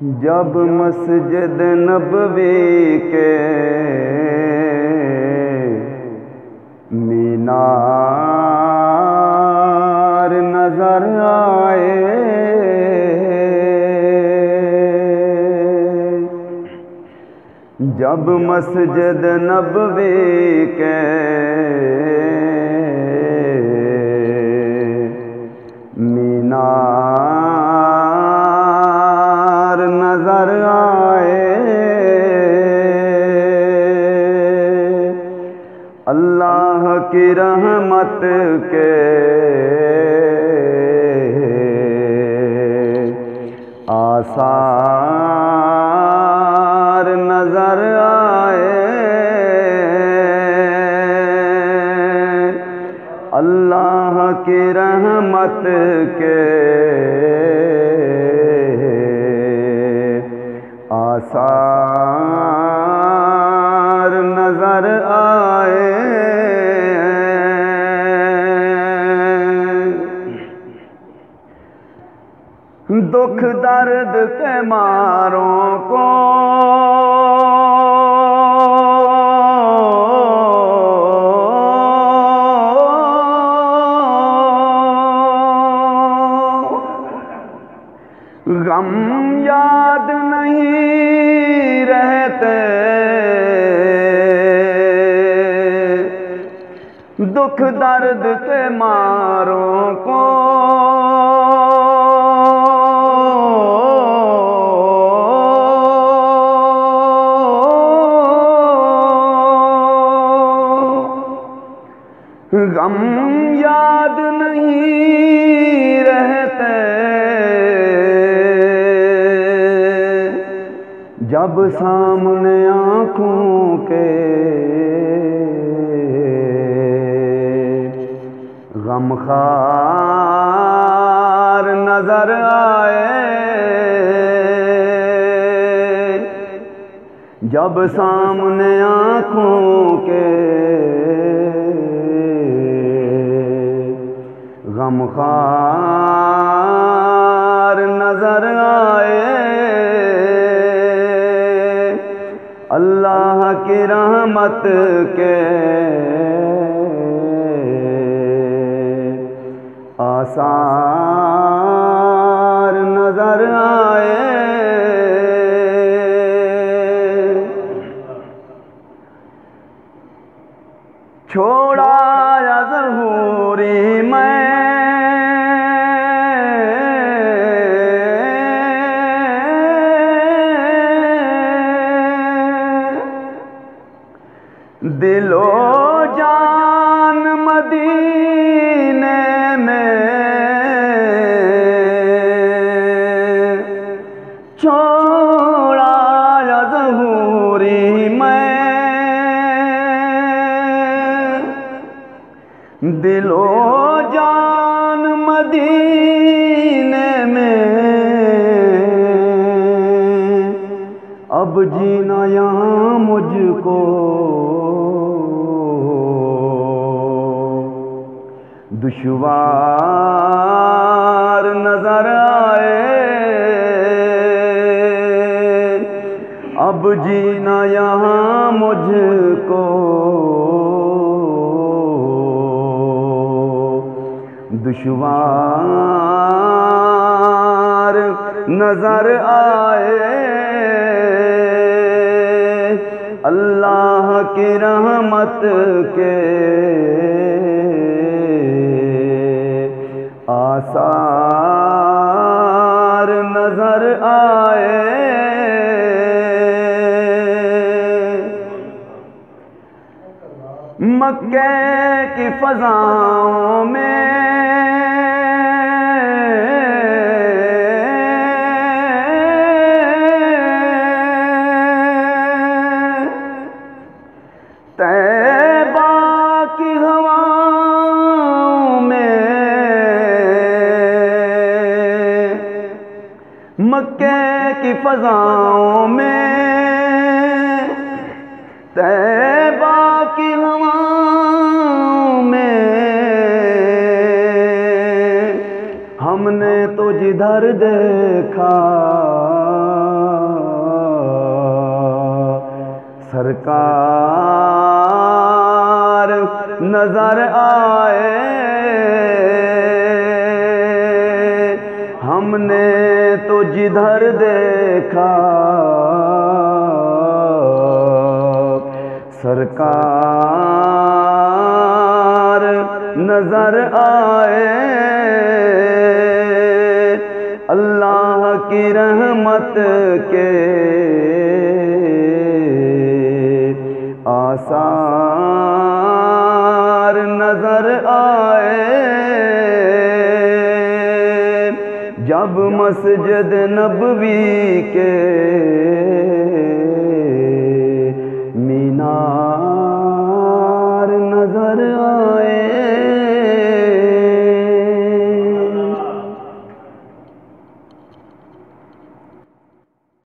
جب مسجد نبوی کے مینار نظر آئے جب مسجد نبوی کے آئے۔ اللہ کی رحمت کے آثار نظر آئے۔ اللہ کی رحمت کے نظر آئے۔ دکھ درد کے ماروں کو غم یاد نہیں رہتے۔ دکھ درد کے ماروں کو۔ غم یاد نہیں رہتے۔ جب سامنے آنکھوں کے غم خار نظر آئے۔ جب سامنے آنکھوں کے غم خار نظر آئے۔ اللہ کی رحمت کے آثار نظر آئے چھوڑا یا ضروری میں دل دل و جان مدینے میں۔ اب جینا یہاں مجھ کو۔ دشوار نظر آئے۔ اب جینا یہاں مجھ کو۔ دشوار نظر آئے۔ اللہ کی رحمت کے آثار نظر آئے۔ مکے کی فضاؤں میں مکے کی فضاؤں میں طیبہ کی ہواوں میں ہم نے تو جدھر دیکھا سرکار نظر آئے تو دیکھا۔ سرکار نظر آئے۔ اللہ کی رحمت کے آثار نظر آئے۔ اب مسجد نبوی کے